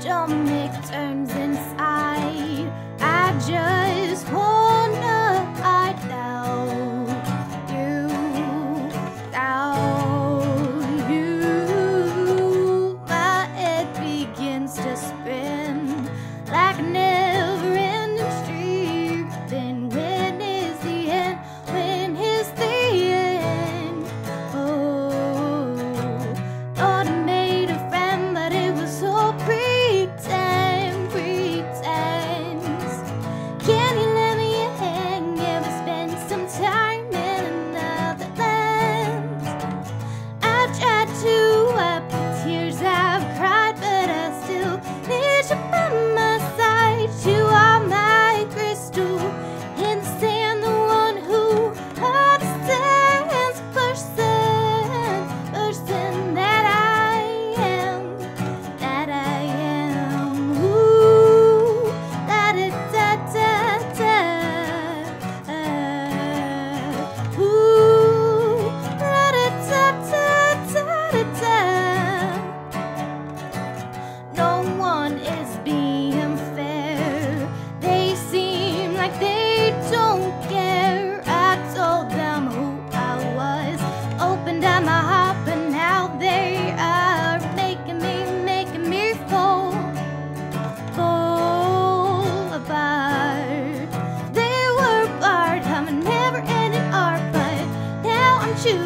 stomach turns inside. I just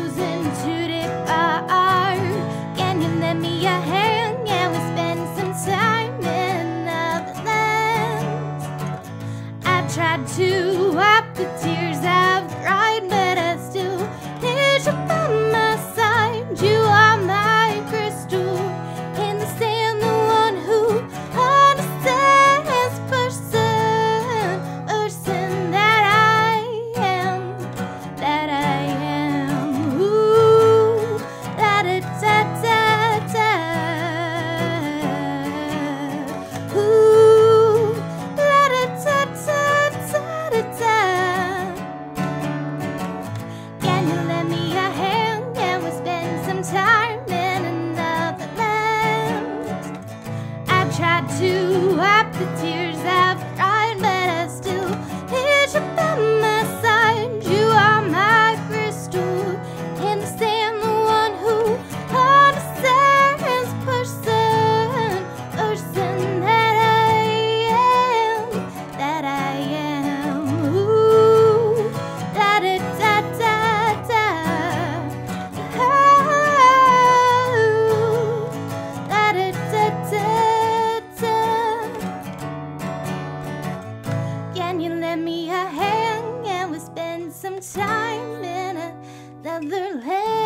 choosing to defy. to up the tears. some time in another land.